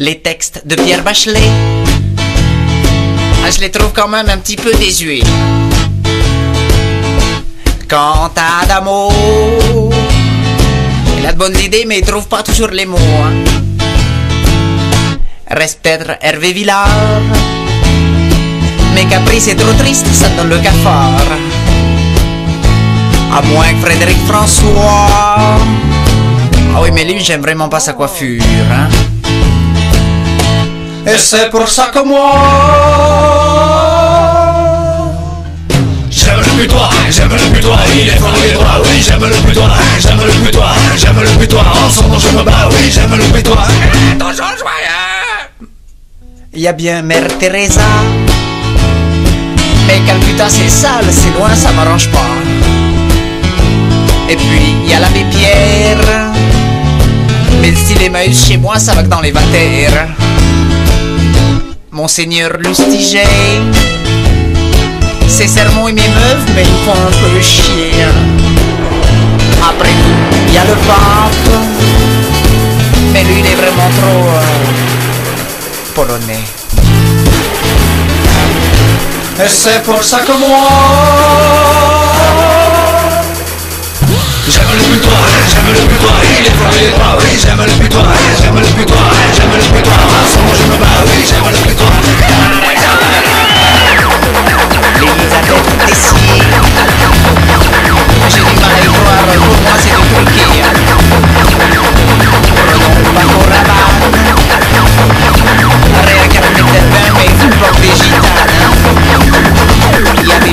Les textes de Pierre Bachelet, ah, je les trouve quand même un petit peu désuets. Quant à Adamo, il a de bonnes idées, mais il trouve pas toujours les mots. hein. Reste peut-être Hervé Villard, mais Caprice est trop triste, ça donne le cafard. À moins que Frédéric François. Ah oui, mais lui, j'aime vraiment pas sa coiffure. Hein. Et c'est pour ça que moi. J'aime le butoir, j'aime le butoir, il est fort, il est droit, oui, j'aime le butoir, j'aime le butoir, j'aime le butoir, ensemble je me bats, oui, j'aime le butoir. Toujours joyeux Il y a bien Mère Teresa. Mais Calcutta c'est sale, c'est loin, ça m'arrange pas. Et puis il y a l'abbé Pierre. Mais le style Emmaüs chez moi, ça va que dans les vatères. Monseigneur Lustiger. Ses sermons ils m'émeuvent, mais ils font un peu chier. Après tout, il y a le pape. Mais lui, il est vraiment trop euh, polonais. Et c'est pour ça que moi. J'aime le butoir, j'aime le butoir, il est fort, il est droit, oui, j'aime le butoir, j'aime le butoir, j'aime le butoir, ensemble je me bats, oui, j'aime le butoir. Elisabeth Tessier. J'ai du mal à y croire, pour moi c'est du truqué. Prenons Paco Rabanne. Rien qu'à mettre de vin, mais il porte des gitanes. hein. Il y avait